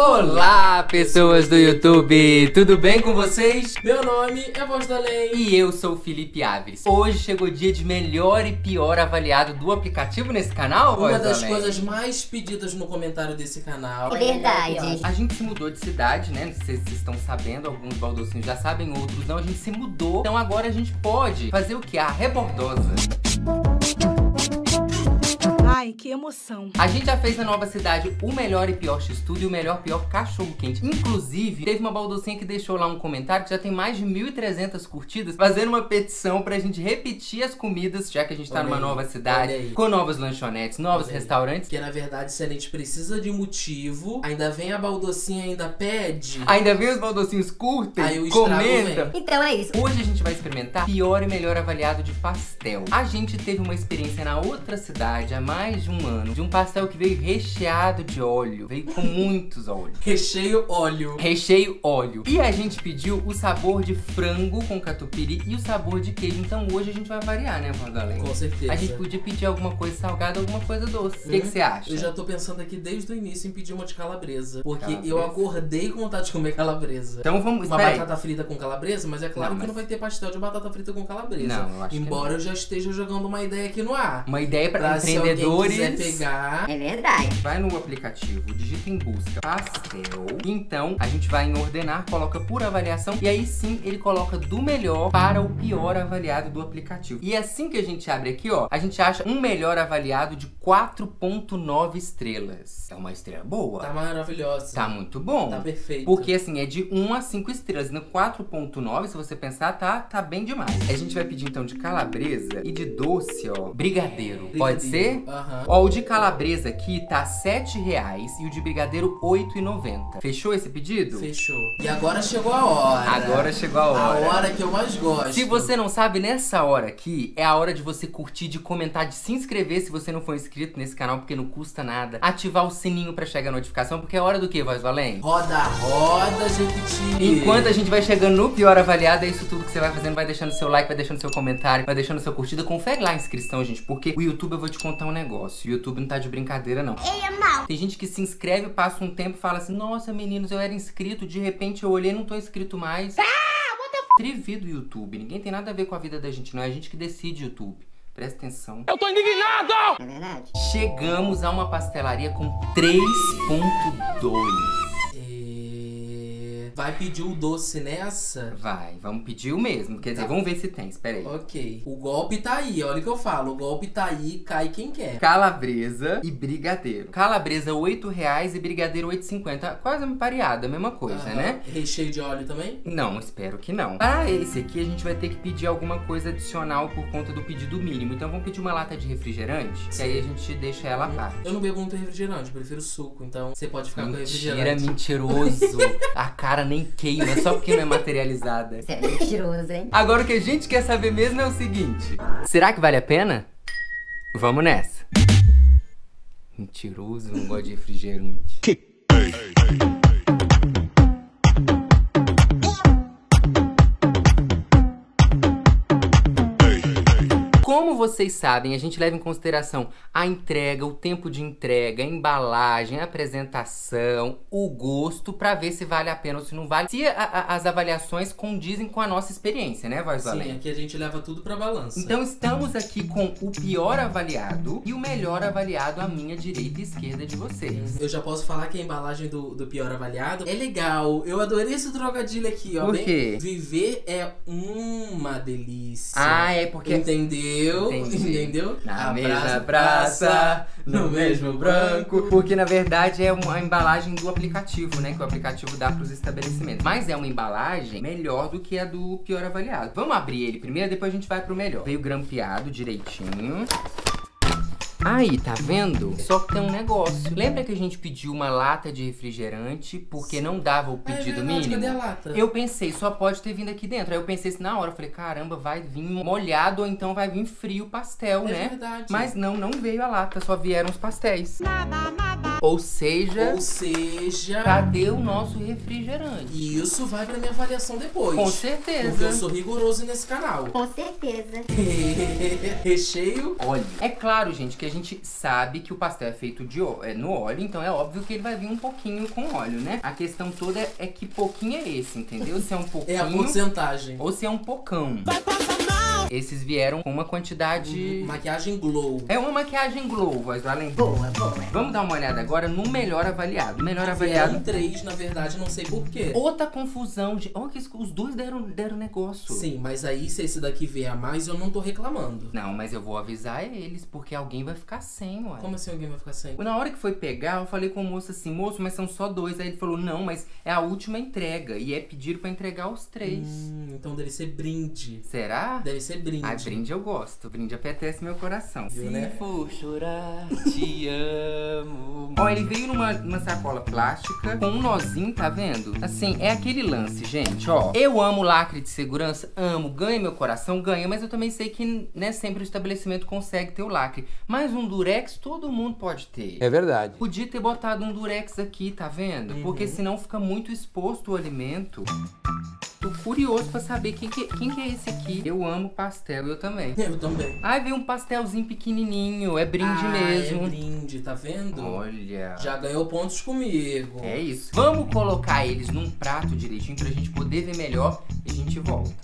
Olá, pessoas do YouTube! Tudo bem com vocês? Meu nome é Voz da Lei. E eu sou o Felipe Aves. Hoje chegou o dia de melhor e pior avaliado do aplicativo nesse canal, Uma Voz da das Lei? coisas mais pedidas no comentário desse canal. É verdade. A gente se mudou de cidade, né? Não sei se vocês estão sabendo, alguns baldocinhos já sabem, outros não. A gente se mudou. Então agora a gente pode fazer o que? A rebordosa. Ai, que emoção. A gente já fez na nova cidade o melhor e pior X-Tudo e o melhor e pior cachorro quente. Inclusive, teve uma baldocinha que deixou lá um comentário que já tem mais de 1.300 curtidas, fazendo uma petição pra gente repetir as comidas, já que a gente tá Olha numa aí, nova cidade, com novas lanchonetes, novos Olha restaurantes. Porque na verdade, se a gente precisa de motivo, ainda vem a baldocinha ainda pede. Ainda vem os baldocinhos curtem, Aí o vem. Então é isso. Hoje a gente vai experimentar pior e melhor avaliado de pastel. A gente teve uma experiência na outra cidade há mais de um ano, de um pastel que veio recheado de óleo, veio com muitos óleos. Recheio óleo. Recheio óleo. E a gente pediu o sabor de frango com catupiry e o sabor de queijo. Então hoje a gente vai variar, né, Vandalém? Com certeza. A gente podia pedir alguma coisa salgada, alguma coisa doce. O que que você acha? Eu já tô pensando aqui desde o início em pedir uma de calabresa. Porque Calabresa. eu acordei com vontade de comer calabresa. Então vamos. Uma Espera aí. batata frita com calabresa, mas é claro Não, que mas- não vai ter pastel de batata frita com calabresa. Não, eu acho que Embora não. eu já esteja jogando uma ideia aqui no ar. Uma ideia para Pra se empreendedores. quiser pegar. É verdade. Vai no aplicativo, digita em busca pastel. Então a gente vai em ordenar, coloca por avaliação e aí sim ele coloca do melhor para o pior avaliado do aplicativo. E assim que a gente abre aqui, ó, a gente acha um melhor avaliado de 4.9 estrelas. É uma estrela boa. Tá maravilhosa. Tá muito bom. Tá perfeito. Porque assim, é de 1 a 5 estrelas. No 4.9, se você pensar, tá, tá bem demais. A gente vai pedir então de calabresa e de doce, ó, brigadeiro. Pode ser? Aham. Ó, o de calabresa aqui tá 7 reais e o de brigadeiro R$ 8,90. Fechou esse pedido? Fechou. E agora chegou a hora. Agora chegou a A hora. hora que eu mais gosto. Se você não sabe, nessa hora aqui é a hora de você curtir, de comentar, de se inscrever se você não for inscrito nesse canal, porque não custa nada. Ativar o sininho pra chegar a notificação, porque é hora do que, Voz Valente? Roda, roda, Jequiti. Enquanto a gente vai chegando no pior avaliado, é isso tudo que você vai fazendo. Vai deixando seu like, vai deixando seu comentário, vai deixando sua curtida. Confere lá a inscrição, gente, porque o YouTube eu vou te contar um negócio. O YouTube não tá de brincadeira, não. Tem gente que se inscreve, passa um tempo e fala assim: Nossa, meninos, eu era inscrito, de repente eu olhei e não tô inscrito mais. Trivi do YouTube. Ninguém tem nada a ver com a vida da gente, não. É a gente que decide YouTube. Presta atenção. É verdade. Chegamos a uma pastelaria com 3.2. Vai pedir o doce nessa? Vai, vamos pedir o mesmo. Quer dizer, Tá. vamos ver se tem. Espera aí. Ok. O golpe tá aí, olha o que eu falo. O golpe tá aí, cai quem quer. Calabresa e brigadeiro. Calabresa, 8 reais e brigadeiro, 8,50. Quase pareada, a mesma coisa, né? Recheio de óleo também? Não, espero que não. Para esse aqui, a gente vai ter que pedir alguma coisa adicional por conta do pedido mínimo. Então, vamos pedir uma lata de refrigerante, que aí a gente deixa ela à parte. Eu não bebo muito refrigerante, prefiro suco, então você pode ficar com Mentira, refrigerante. mentiroso. a cara nem queima, só porque não é materializada. Você é mentiroso, hein? Agora o que a gente quer saber mesmo é o seguinte: será que vale a pena? Vamos nessa. Mentiroso, não gosta de refrigerante. Como vocês sabem, a gente leva em consideração a entrega, o tempo de entrega, a embalagem, a apresentação, o gosto, pra ver se vale a pena ou se não vale. Se a- a- as avaliações condizem com a nossa experiência, né, Voz Sim, Valente? aqui a gente leva tudo pra balança. Então estamos aqui com o pior avaliado e o melhor avaliado à minha direita e esquerda de vocês. Eu já posso falar que a embalagem do, do pior avaliado é legal. Eu adorei esse trocadilho aqui, ó. Por bem- quê? Viver é uma delícia. Ah, é porque Entendeu? Entendi. Entendeu? Na A mesma praça, no mesmo branco. Porque na verdade é uma embalagem do aplicativo, né? Que o aplicativo dá pros estabelecimentos. Mas é uma embalagem melhor do que a do pior avaliado. Vamos abrir ele primeiro, depois a gente vai pro melhor. Veio grampeado direitinho. Aí, tá vendo? Só que tem um negócio. Lembra que a gente pediu uma lata de refrigerante porque não dava o Ah, é pedido verdade, mínimo? Cadê a lata? Eu pensei, só pode ter vindo aqui dentro. Aí eu pensei assim na hora, eu falei, caramba, vai vir molhado ou então vai vir frio o pastel, É né? verdade. Mas não, não veio a lata, só vieram os pastéis. Nada, nada, Ou seja, Ou seja, cadê o nosso refrigerante? isso vai pra minha avaliação depois. Com Porque certeza. eu sou rigoroso nesse canal. Com certeza. Recheio. Óleo. É claro, gente, que a gente sabe que o pastel é feito de é, no óleo, então é óbvio que ele vai vir um pouquinho com óleo, né? A questão toda é, é que pouquinho é esse, entendeu? Se é um pouquinho É a porcentagem. ou se é um pocão. Esses vieram com uma quantidade. Maquiagem glow. É uma maquiagem glow, voz do além. Boa, boa. Vamos dar uma olhada agora no melhor avaliado. Melhor Vieram avaliado. três, na verdade, não sei porquê. Outra confusão de. Olha que os dois deram, deram negócio. Sim, mas aí se esse daqui vier a mais, eu não tô reclamando. Não, mas eu vou avisar eles, porque alguém vai ficar sem, ué. Como assim alguém vai ficar sem? Na hora que foi pegar, eu falei com o moço assim, moço, mas são só dois. Aí ele falou, não, mas é a última entrega. E é pedir pra entregar os três. Hum, então deve ser brinde. Será? Deve ser brinde. Ah, brinde eu gosto. Brinde apetece meu coração. Se né? for chorar, te amo. Ó, ele veio numa, numa sacola plástica com um nozinho, tá vendo? Assim, é aquele lance, gente, ó. Eu amo lacre de segurança, amo, ganha meu coração, ganha, mas eu também sei que nem sempre o estabelecimento consegue ter o lacre. Mas um durex todo mundo pode ter. É verdade. Podia ter botado um durex aqui, tá vendo? Porque senão fica muito exposto o alimento. Tô curioso pra saber quem que, quem que é esse aqui. Eu amo pastel, eu também. Eu também. Ai, veio um pastelzinho pequenininho, é brinde ah, mesmo. É brinde, tá vendo? Olha. Já ganhou pontos comigo. É isso. Vamos colocar eles num prato direitinho pra gente poder ver melhor e a gente volta.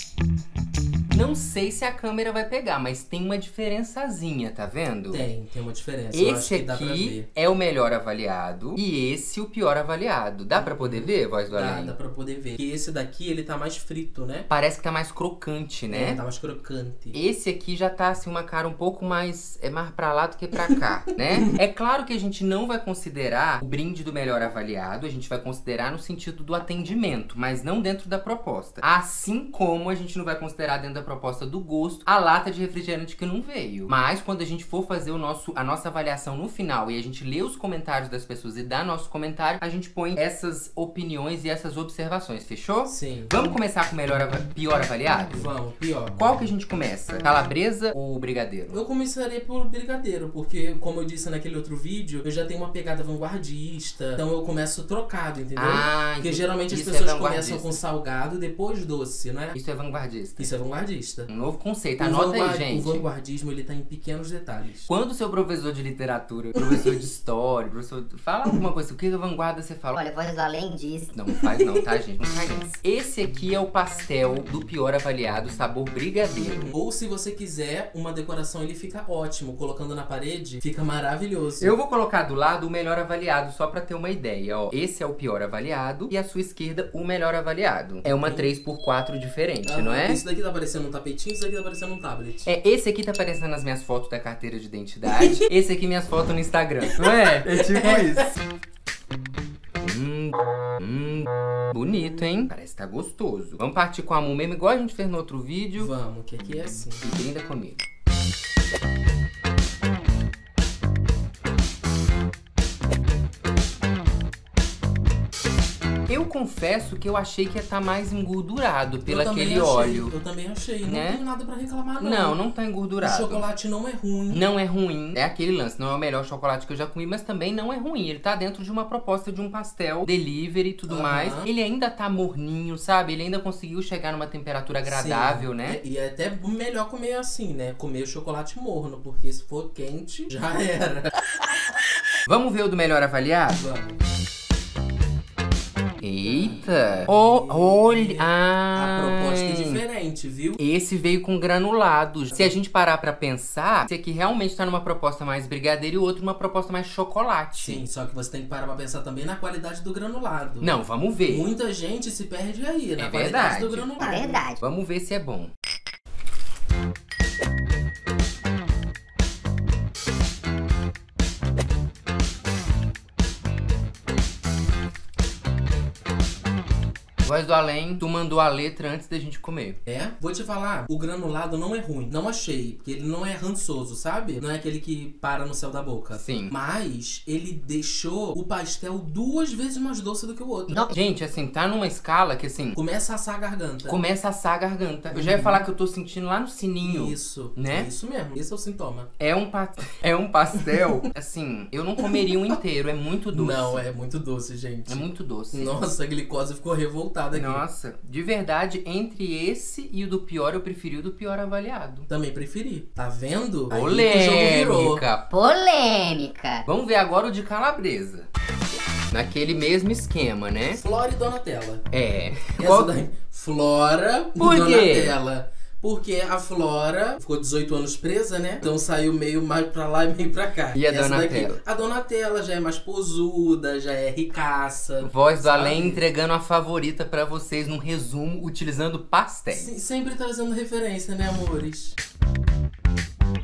Não sei se a câmera vai pegar, mas tem uma diferençazinha, tá vendo? Tem, tem uma diferença. eu acho Esse dá aqui ver. é o melhor avaliado e esse o pior avaliado. Dá pra poder ver, voz do Dá, além? dá pra poder ver. E esse daqui, ele tá mais frito, né? Parece que tá mais crocante, né? É, tá mais crocante. Esse aqui já tá assim uma cara um pouco mais é mais pra lá do que pra cá, né? É claro que a gente não vai considerar o brinde do melhor avaliado, a gente vai considerar no sentido do atendimento, mas não dentro da proposta. Assim como a gente não vai considerar dentro da proposta do gosto a lata de refrigerante que não veio. Mas quando a gente for fazer o nosso a nossa avaliação no final e a gente lê os comentários das pessoas e dá nosso comentário, a gente põe essas opiniões e essas observações, fechou? Sim. Vamos começar com o melhor pior avaliado? Vamos, pior. Qual que a gente começa? Calabresa ou brigadeiro? Eu começaria por brigadeiro, porque, como eu disse naquele outro vídeo, eu já tenho uma pegada vanguardista. Então eu começo trocado, entendeu? Ah, porque geralmente as é pessoas vanguardista. começam com salgado, depois doce, não é? Isso é vanguardista. Isso é vanguardista. Um novo conceito. O Anota aí, gente. O vanguardismo, ele tá em pequenos detalhes. Quando o seu professor de literatura, professor de história, professor. Fala alguma coisa, o que é vanguarda você fala? Olha, do além diz. Não, não faz não, tá, gente? Não faz isso. Esse aqui é o pastel do pior avaliado, sabor brigadeiro. Ou se você quiser, uma decoração ele fica ótimo. Colocando na parede, fica maravilhoso. Eu vou colocar do lado o melhor avaliado, só pra ter uma ideia, ó. Esse é o pior avaliado e à sua esquerda o melhor avaliado. É uma 3x4 diferente, Ah, não é? Esse daqui tá parecendo um tapetinho, esse daqui tá parecendo um tablet. É, esse aqui tá aparecendo nas minhas fotos da carteira de identidade. esse aqui minhas fotos no Instagram. Não é? É tipo isso. Hum, hum, bonito, hein? Parece que tá gostoso. Vamos partir com a mão mesmo, igual a gente fez no outro vídeo. Vamos, que aqui é assim. E brinda comigo. Eu confesso que eu achei que ia estar mais engordurado pelo aquele achei, óleo. Eu também achei. Não Né? tenho nada pra reclamar, não. Não, não tá O engordurado. chocolate não é ruim. Não é ruim. É aquele lance. Não é o melhor chocolate que eu já comi, mas também não é ruim. Ele tá dentro de uma proposta de um pastel, delivery e tudo Aham. mais. Ele ainda tá morninho, sabe? Ele ainda conseguiu chegar numa temperatura agradável, Sim. né? É- E é até melhor comer assim, né? Comer o chocolate morno, porque se for quente, já era. Vamos ver o do melhor avaliado? Vamos. Eita! Oh, olha! A proposta é diferente, viu? Esse veio com granulados. Se a gente parar pra pensar, esse aqui realmente tá numa proposta mais brigadeiro e o outro numa proposta mais chocolate. Sim, só que você tem que parar pra pensar também na qualidade do granulado. Não, vamos ver. Muita gente se perde aí, na É qualidade verdade. do granulado. É verdade. Vamos ver se é bom. Voz do além, tu mandou a letra antes da gente comer. É? Vou te falar, o granulado não é ruim. Não achei. Porque ele não é rançoso, sabe? Não é aquele que para no céu da boca. Sim. Mas ele deixou o pastel duas vezes mais doce do que o outro. Gente, assim, tá numa escala que assim, Começa a assar a garganta. começa a assar a garganta. Eu já ia falar que eu tô sentindo lá no sininho. Isso. Né? É isso mesmo. Esse é o sintoma. É um, pa... é um pastel, assim, eu não comeria um inteiro, é muito doce. Não, é muito doce, gente. É muito doce. Nossa, a glicose ficou revoltada aqui. Nossa, de verdade, entre esse e o do pior, eu preferi o do pior avaliado. Também preferi. Tá vendo? Polêmica. Polêmica. Vamos ver agora o de calabresa. Naquele mesmo esquema, né? Flora e Donatella. É. Essa Qual- daí. Flora e Por quê? Porque a Flora ficou 18 anos presa, né? Então saiu meio mais pra lá e meio pra cá. E a Essa Donatella? Daqui, a Donatella já é mais posuda, já é ricaça. Voz do sabe? além entregando a favorita pra vocês num resumo utilizando pastéis. Sim, sempre trazendo referência, né, amores?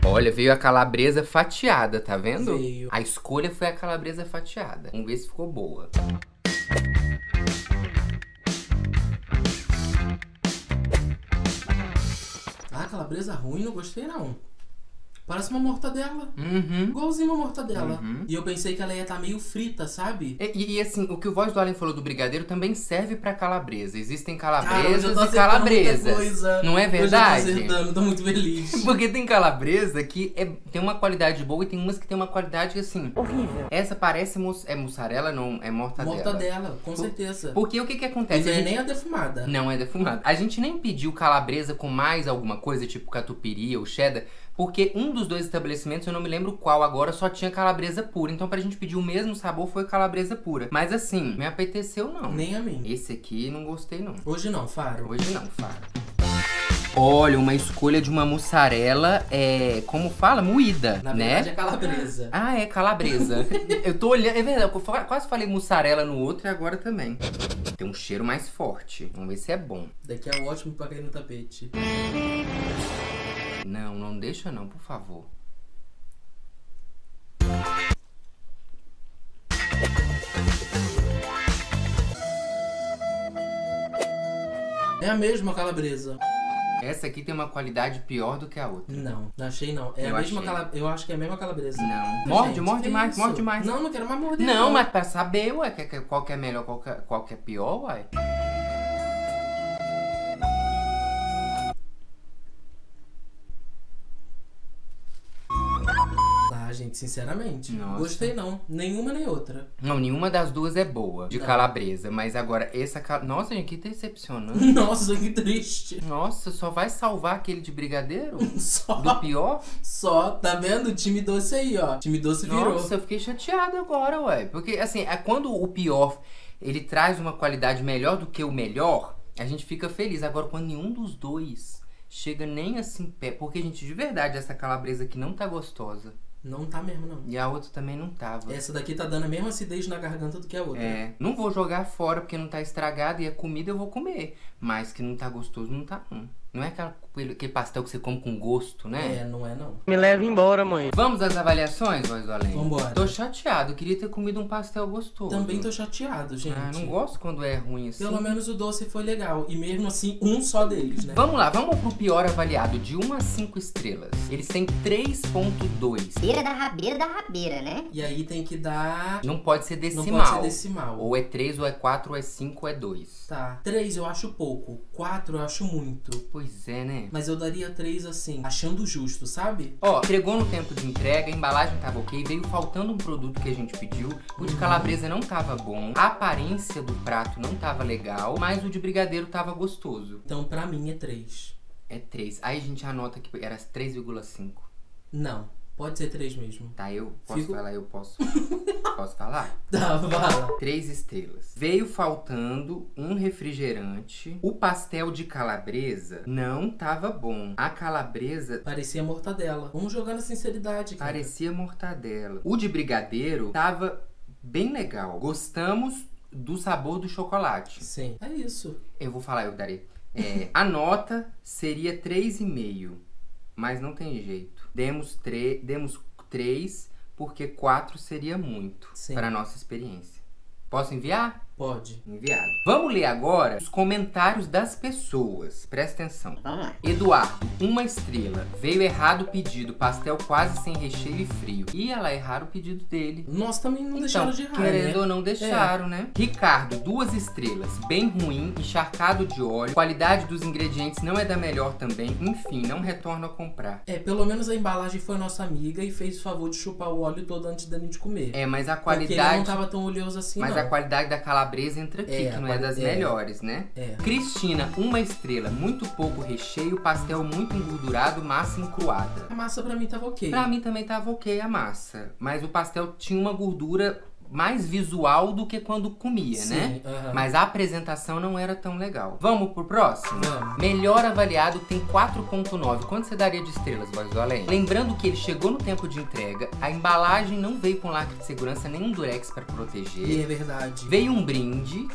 Olha, veio a calabresa fatiada, tá vendo? Veio. A escolha foi a calabresa fatiada. Vamos ver se ficou boa. Calabresa ruim, não gostei não. Parece uma mortadela. Uhum. Igualzinho uma mortadela. Uhum. E eu pensei que ela ia estar meio frita, sabe? E, e- e, assim, o que o Voz do Além falou do brigadeiro também serve pra calabresa. Existem Cara, calabresas eu tô e calabresas. coisa. Não é Hoje eu tô verdade? acertando, tô muito feliz. Porque tem calabresa que é- tem uma qualidade boa e tem umas que tem uma qualidade assim. Horrível. Essa parece mus- é mussarela, não é mortadela. Mortadela, com certeza. Porque o que que E acontece? não A é gente- nem a defumada. Não é defumado. A gente nem pediu calabresa com mais alguma coisa, tipo catupiry ou cheddar, porque um dos dois estabelecimentos, eu não me lembro qual agora, só tinha calabresa pura. Então pra gente pedir o mesmo sabor foi calabresa pura. Mas assim, me apeteceu não. Nem a mim. Esse aqui não gostei não. Hoje não, Faro. Hoje não, Fara. Olha, uma escolha de uma mussarela é, como fala, moída, Na né? verdade é calabresa. Ah, é calabresa. eu tô olhando, é verdade, eu quase falei mussarela no outro e agora também. Tem um cheiro mais forte. Vamos ver se é bom. Daqui é ótimo pra cair no tapete. Não, não deixa não, por favor. É a mesma calabresa. Essa aqui tem uma qualidade pior do que a outra. Não, não achei não. É Eu a mesma cala... Eu acho que é a mesma calabresa. Não. Morde, Gente, morde mais, isso? morde mais. Não, não quero mais morder. Não, mas pra saber, ué, que- que- qual que é melhor, qual que é, qual que é pior, ué. Sinceramente. Nossa. Gostei não. Nenhuma nem outra. Não, nenhuma das duas é boa, de Não. calabresa. Mas agora, essa... cal- Nossa, gente, que decepcionante. Nossa, que triste. Nossa, só vai salvar aquele de brigadeiro? Do Só, pior? só, tá vendo? O time doce aí, ó. O time doce virou. Nossa, eu fiquei chateada agora, ué. Porque, assim, é quando o pior, ele traz uma qualidade melhor do que o melhor, a gente fica feliz. Agora, quando nenhum dos dois chega nem assim pé... Porque, gente, de verdade, essa calabresa aqui não tá gostosa. Não tá mesmo, não. E a outra também não tava. Essa daqui tá dando a mesma acidez na garganta do que a outra. É, não vou jogar fora porque não tá estragado e a comida eu vou comer. Mas que não tá gostoso, não tá não. Não é aquela, aquele pastel que você come com gosto, né? É, não é não. Me leva embora, mãe. Vamos às avaliações, Voz do Além? Vambora. Tô chateado, queria ter comido um pastel gostoso. Também tô chateado, gente. Ah, não gosto quando é ruim assim. Pelo menos o doce foi legal. E mesmo assim, um só deles, né? Vamos lá, vamos pro pior avaliado, de 1 a 5 estrelas. Eles têm 3.2. Beira da rabeira da rabeira, né? E aí tem que dar. Não pode ser Não decimal. pode ser decimal. Ou é 3, ou é 4, ou é 5, ou é 2. Tá. Três eu acho pouco. Quatro eu acho muito. Pois é, né? Mas eu daria três assim, achando justo, sabe? Ó, entregou no tempo de entrega, a embalagem tava ok, veio faltando um produto que a gente pediu. O de calabresa não tava bom, a aparência do prato não tava legal, mas o de brigadeiro tava gostoso. Então pra mim é três. É 3. Aí a gente anota que era 3,5. Não. Pode ser três mesmo. Tá, eu posso Fico- falar, eu posso. posso falar? Tá, fala. Três estrelas. Veio faltando um refrigerante. O pastel de calabresa não tava bom. A calabresa Parecia mortadela. Vamos jogar na sinceridade, cara. parecia mortadela. O de brigadeiro tava bem legal. Gostamos do sabor do chocolate. Sim. É isso. Eu vou falar, eu darei. É, a nota seria 3,5. Mas não tem jeito. Demos, demos 3 porque 4 seria muito para nossa experiência. Posso enviar? Pode. Enviado. Vamos ler agora os comentários das pessoas. Presta atenção. Vamos lá. Eduardo, uma estrela. Veio errado o pedido. Pastel quase sem recheio e frio. Ih, ela erraram o pedido dele. Nós também não Então, deixaram de errar, querendo né? ou não, deixaram, né? Ricardo, duas estrelas. Bem ruim, encharcado de óleo. Qualidade dos ingredientes não é da melhor também. Enfim, não retorno a comprar. É, pelo menos a embalagem foi nossa amiga e fez o favor de chupar o óleo todo antes da gente comer. É, mas a Porque ele não qualidade... tava tão oleoso assim, Mas não. a qualidade da calabresa entra aqui, É, que não é das é. melhores, né? É. Cristina, uma estrela. Muito pouco recheio, pastel muito engordurado, massa encruada. A massa pra mim tava ok. Pra mim também tava ok a massa. Mas o pastel tinha uma gordura mais visual do que quando comia, Sim, né? aham. Mas a apresentação não era tão legal. Vamos pro próximo? Vamos. Melhor avaliado tem 4.9. Quanto você daria de estrelas, Voz do Além? Lembrando que ele chegou no tempo de entrega, a embalagem não veio com lacre de segurança nem um durex para proteger. E é verdade. Veio um brinde.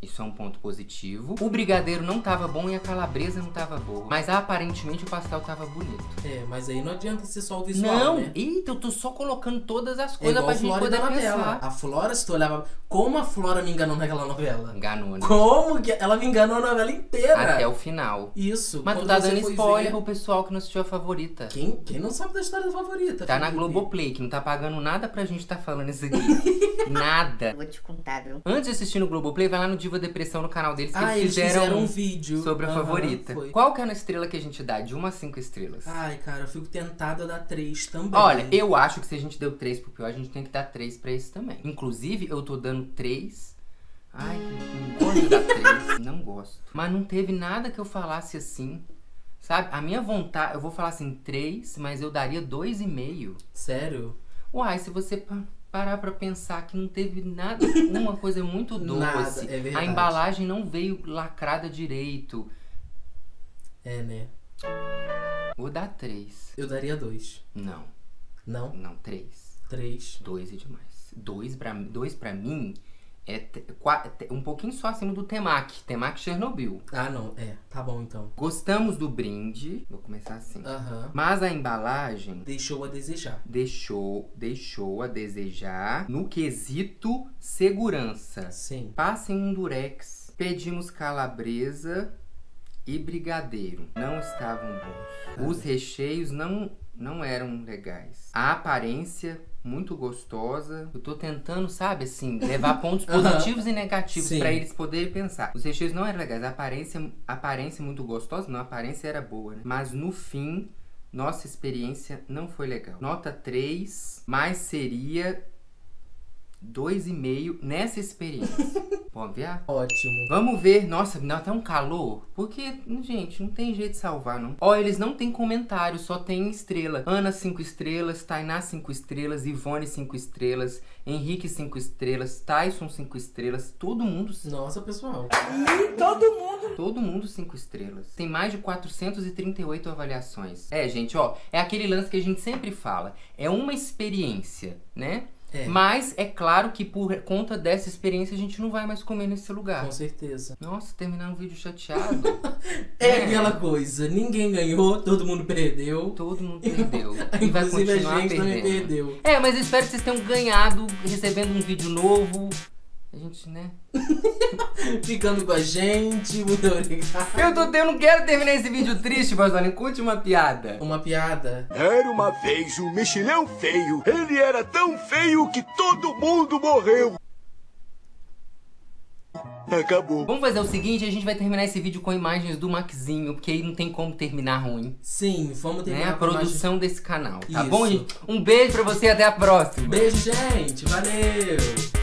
Isso é um ponto positivo. O brigadeiro não tava bom e a calabresa não tava boa. Mas aparentemente o pastel tava bonito. É, mas aí não adianta ser só o visual, não! né? Eita, eu tô só colocando todas as É coisas igual pra a gente poder da novela. pensar. A Flora, se tu olhava... Como a Flora me enganou naquela novela? Enganou, né? Como que ela me enganou a novela inteira? Até o final. Isso. Mas tu tá dando spoiler ver- pro pessoal que não assistiu a favorita. Quem, quem não sabe da história da favorita? Tá na? Globoplay, que não tá pagando nada pra gente tá falando isso aqui. nada. Vou te contar, viu? Antes de assistir no Globoplay, vai lá no Diva Depressão no canal deles que Ah, eles fizeram, fizeram um vídeo. sobre a Aham, favorita. foi. Qual que é a estrela que a gente dá? De uma a cinco estrelas. Ai, cara, eu fico tentada a dar três também. Olha, eu acho que se a gente deu 3 pro pior, a gente tem que dar 3 pra esse também. Inclusive, eu tô dando 3. Ai, não gosto de dar 3. Não gosto. Mas não teve nada que eu falasse assim. Sabe? A minha vontade, eu vou falar assim 3, mas eu daria 2,5. Sério? Uai, se você parar pra pensar que não teve nada, uma coisa muito doce. Nada, é verdade. a embalagem não veio lacrada direito. É, né? Vou dar 3. Eu daria dois. Não, Não? não, 3. Três. Dois é demais. Dois pra, dois pra mim é um pouquinho só acima do Temaki. Temaki Chernobyl. Ah, não. É. Tá bom, então. Gostamos do brinde. Vou começar assim. Aham. Mas a embalagem Deixou a desejar. deixou, deixou a desejar no quesito segurança. Sim. Passem um durex. Pedimos calabresa e brigadeiro. Não estavam bons. Os recheios não, não eram legais. A aparência muito gostosa. Eu tô tentando, sabe, assim, levar pontos positivos e negativos pra eles poderem pensar. Os recheios não eram legais. A aparência, a aparência muito gostosa, não, a aparência era boa, né? Mas no fim, nossa experiência não foi legal. Nota 3, mas seria 2,5 nessa experiência. Pode ver? Ótimo. Vamos ver. Nossa, me dá até um calor. Porque, gente, não tem jeito de salvar, não. Ó, eles não têm comentário, só tem estrela. Ana, 5 estrelas. Tainá, 5 estrelas. Ivone, 5 estrelas. Henrique, 5 estrelas. Tyson, 5 estrelas. Todo mundo, Nossa, pessoal. todo mundo 5 estrelas. Tem mais de 438 avaliações. É, gente, ó. É aquele lance que a gente sempre fala. É uma experiência, né? É. Mas é claro que por conta dessa experiência a gente não vai mais comer nesse lugar. Com certeza. Nossa, terminar um vídeo chateado. É, É. aquela coisa. Ninguém ganhou, todo mundo perdeu. Todo mundo perdeu. E vai Inclusive a continuar gente também perdendo. perdeu. É, mas espero que vocês tenham ganhado recebendo um vídeo novo. A gente, né? Ficando com a gente. Muito obrigado. Eu, tô, eu não quero terminar esse vídeo triste, Vazolin. Conte uma piada. Uma piada. Era uma vez um mexilhão feio. Ele era tão feio que todo mundo morreu. Acabou. Vamos fazer o seguinte, a gente vai terminar esse vídeo com imagens do Maxinho, porque aí não tem como terminar ruim. Sim, vamos Né? terminar A com a produção desse canal, tá Isso. bom, gente? Um beijo pra você e até a próxima. Beijo, gente. Valeu.